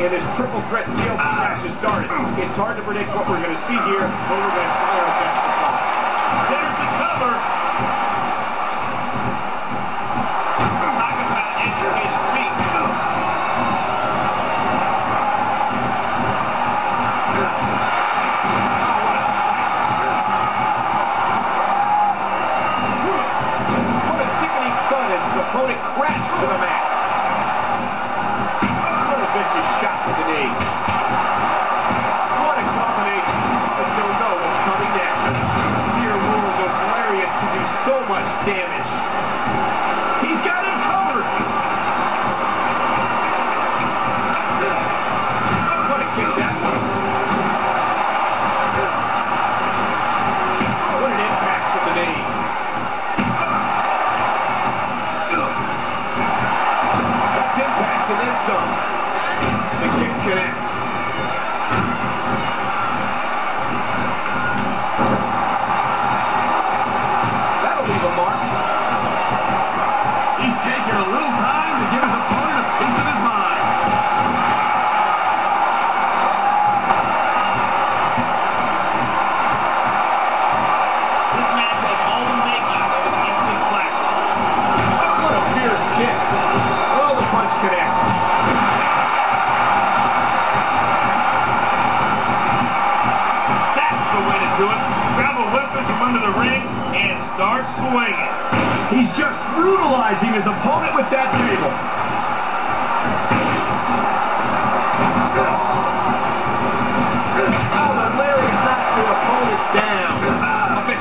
and this triple threat TLC match is started. It's hard to predict what we're going to see here, but we're going to try our best to. There's the cover.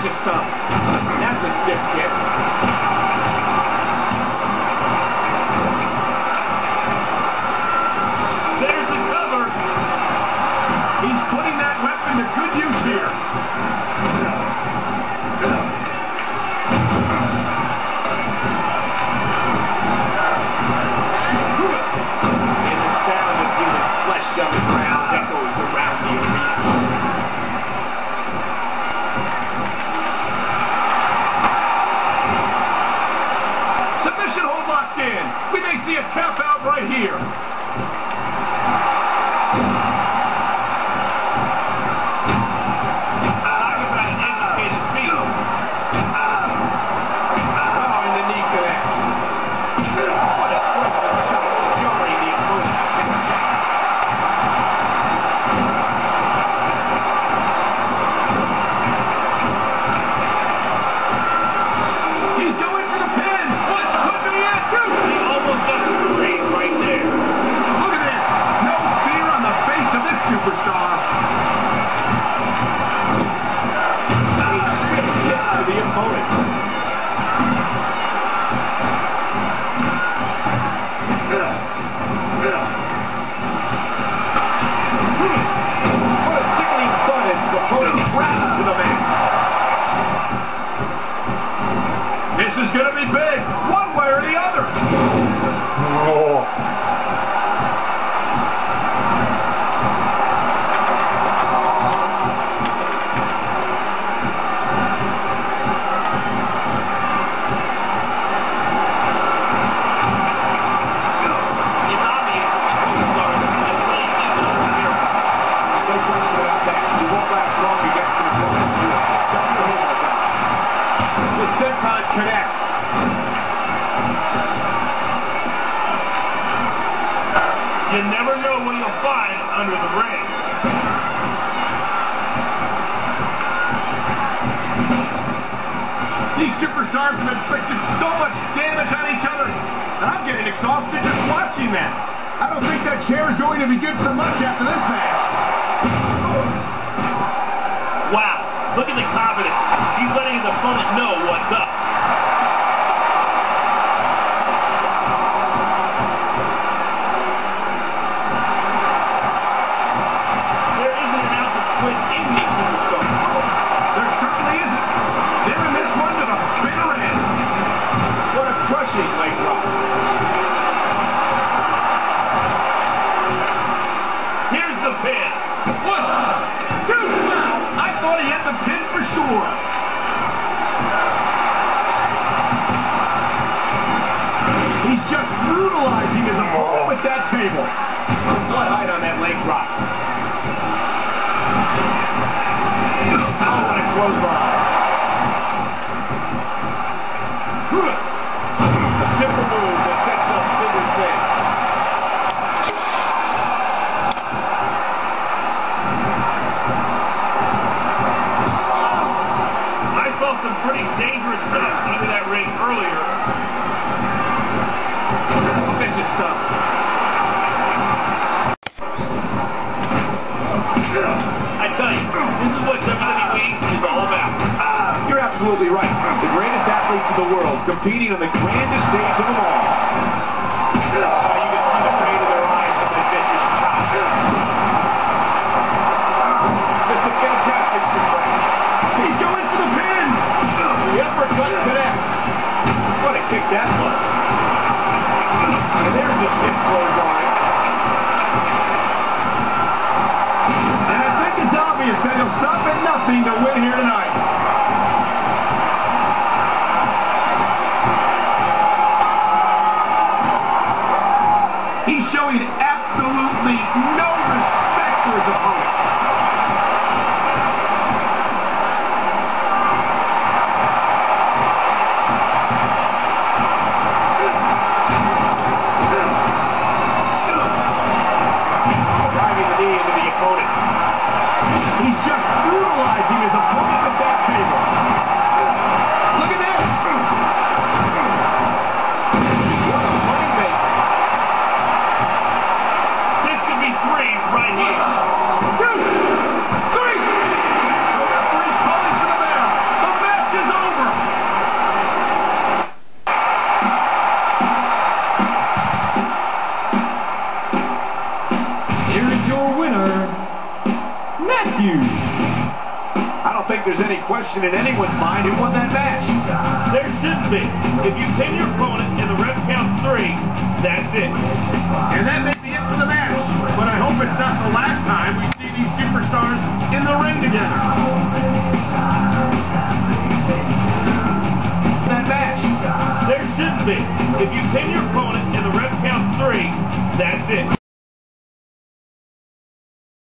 gestão. here. You never know what you'll find under the rain. These superstars have inflicted so much damage on each other, and I'm getting exhausted just watching that. I don't think that chair is going to be good for much after this match. Wow, look at the confidence. He's letting his opponent know what's up. score. He's just brutalizing his opponent with that table. competing on the grand there's any question in anyone's mind who won that match. There shouldn't be. If you pin your opponent and the ref counts three, that's it. And that